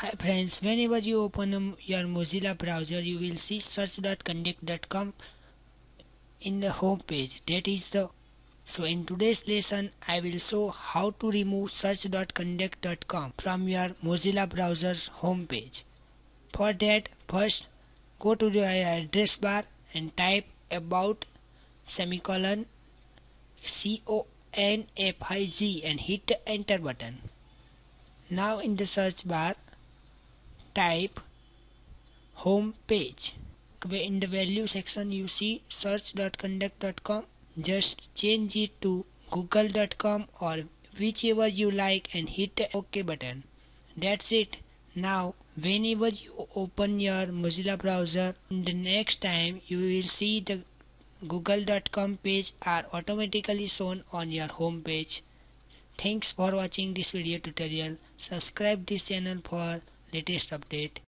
Hi friends, whenever you open um, your Mozilla browser, you will see search.conduit.com in the home page. That is the so in today's lesson, I will show how to remove search.conduit.com from your Mozilla browser's home page. For that, first go to your address bar and type about semicolon C O N F I G and hit the enter button. Now in the search bar, type home page. In the value section, you see search.conduit.com just change it to google.com or whichever you like and hit the ok button. That's it. Now whenever you open your mozilla browser the next time you will see the google.com page are automatically shown on your home page. Thanks for watching this video tutorial. Subscribe this channel for latest update